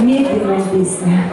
Медленная песня.